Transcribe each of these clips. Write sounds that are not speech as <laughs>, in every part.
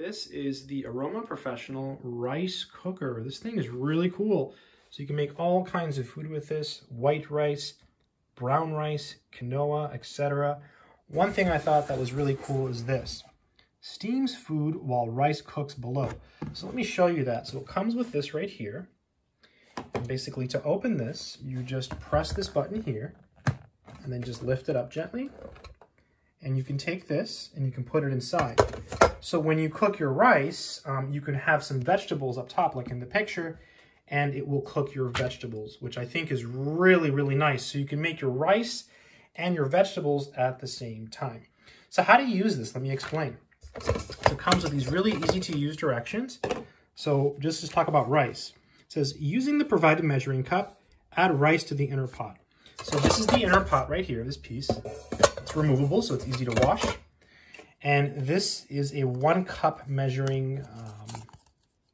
This is the Aroma Professional Rice Cooker. This thing is really cool. So you can make all kinds of food with this, white rice, brown rice, quinoa, etc. One thing I thought that was really cool is this. Steams food while rice cooks below. So let me show you that. So it comes with this right here. And basically to open this, you just press this button here and then just lift it up gently. And you can take this and you can put it inside. So when you cook your rice, um, you can have some vegetables up top, like in the picture, and it will cook your vegetables, which I think is really, really nice. So you can make your rice and your vegetables at the same time. So how do you use this? Let me explain. So it comes with these really easy to use directions. So just to talk about rice. It says, using the provided measuring cup, add rice to the inner pot. So this is the inner pot right here, this piece. It's removable, so it's easy to wash. And this is a one cup measuring um,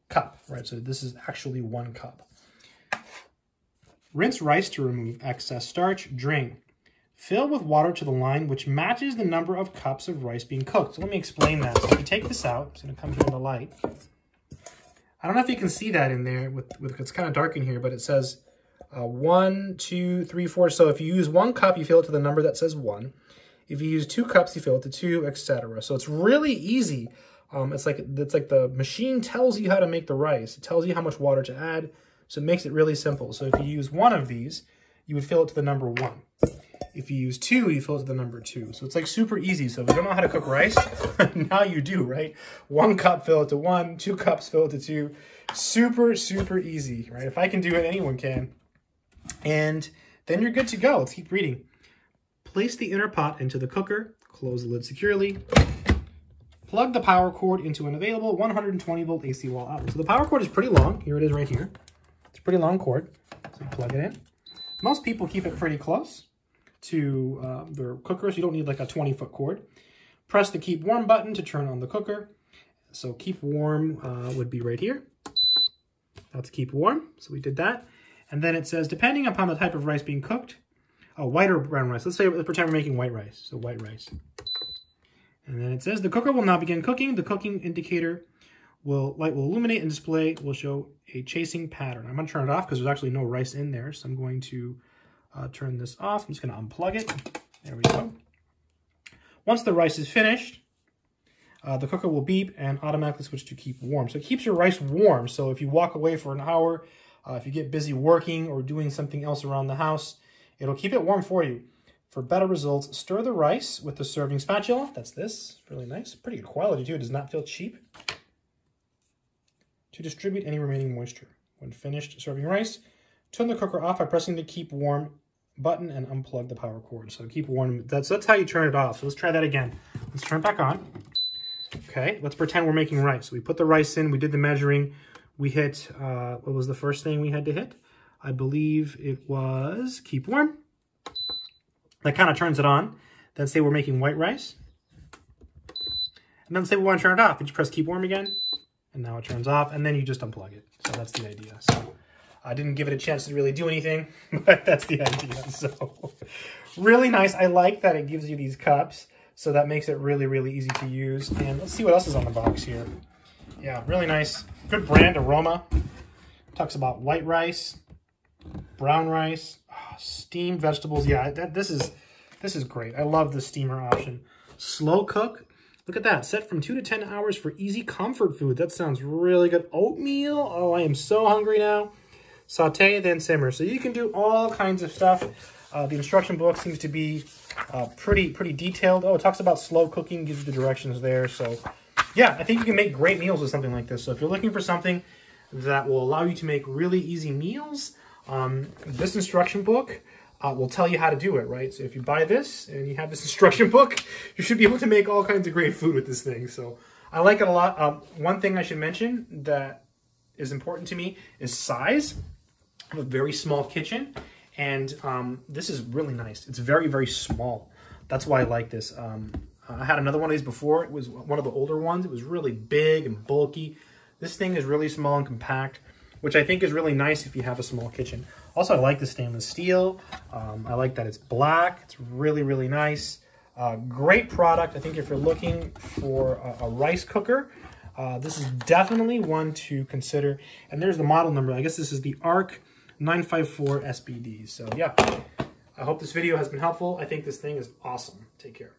cup, right? So this is actually one cup. Rinse rice to remove excess starch. Drain. Fill with water to the line, which matches the number of cups of rice being cooked. So let me explain that. So if you take this out, it's going to come here in the light. I don't know if you can see that in there. With, with It's kind of dark in here, but it says uh, one, two, three, four. So if you use one cup, you fill it to the number that says one. If you use two cups, you fill it to two, etc. So it's really easy. Um, it's like it's like the machine tells you how to make the rice. It tells you how much water to add. So it makes it really simple. So if you use one of these, you would fill it to the number one. If you use two, you fill it to the number two. So it's like super easy. So if you don't know how to cook rice, <laughs> now you do, right? One cup, fill it to one. Two cups, fill it to two. Super, super easy, right? If I can do it, anyone can. And then you're good to go. Let's keep reading. Place the inner pot into the cooker, close the lid securely, plug the power cord into an available 120 volt AC wall outlet. So the power cord is pretty long. Here it is right here. It's a pretty long cord. So plug it in. Most people keep it pretty close to uh, their cookers. You don't need like a 20 foot cord. Press the keep warm button to turn on the cooker. So keep warm uh, would be right here. That's keep warm. So we did that. And then it says, depending upon the type of rice being cooked, a white or brown rice. Let's say, let's pretend we're making white rice. So white rice. And then it says the cooker will now begin cooking. The cooking indicator will light will illuminate and display will show a chasing pattern. I'm going to turn it off because there's actually no rice in there. So I'm going to uh, turn this off. I'm just going to unplug it. There we go. Once the rice is finished, uh, the cooker will beep and automatically switch to keep warm. So it keeps your rice warm. So if you walk away for an hour, uh, if you get busy working or doing something else around the house, It'll keep it warm for you. For better results, stir the rice with the serving spatula. That's this. Really nice. Pretty good quality, too. It does not feel cheap. To distribute any remaining moisture. When finished serving rice, turn the cooker off by pressing the keep warm button and unplug the power cord. So keep warm. That's, that's how you turn it off. So let's try that again. Let's turn it back on. Okay, let's pretend we're making rice. We put the rice in. We did the measuring. We hit, uh, what was the first thing we had to hit? I believe it was keep warm. That kind of turns it on. Then say we're making white rice. And then say we want to turn it off. You just press keep warm again. And now it turns off. And then you just unplug it. So that's the idea. So I didn't give it a chance to really do anything. <laughs> But that's the idea. So really nice. I like that it gives you these cups. So that makes it really, really easy to use. And let's see what else is on the box here. Yeah, really nice. Good brand aroma. Talks about white rice, brown rice, oh, steamed vegetables. Yeah, that, this is this is great. I love the steamer option. Slow cook. Look at that. Set from 2 to 10 hours for easy comfort food. That sounds really good. Oatmeal. Oh, I am so hungry now. Saute, then simmer. So you can do all kinds of stuff. Uh, the instruction book seems to be uh, pretty pretty detailed. Oh, it talks about slow cooking, gives you the directions there. So, yeah, I think you can make great meals with something like this. So if you're looking for something that will allow you to make really easy meals, um, this instruction book uh, will tell you how to do it, right? So if you buy this and you have this <laughs> instruction book, you should be able to make all kinds of great food with this thing. So I like it a lot. Um, one thing I should mention that is important to me is size. I have a very small kitchen and um, this is really nice. It's very, very small. That's why I like this. Um, I had another one of these before. It was one of the older ones. It was really big and bulky. This thing is really small and compact which I think is really nice if you have a small kitchen. Also, I like the stainless steel. Um, I like that it's black. It's really, really nice. Uh, great product. I think if you're looking for a, a rice cooker, Uh, this is definitely one to consider. And there's the model number. I guess this is the ARC 954 SBD. So yeah, I hope this video has been helpful. I think this thing is awesome. Take care.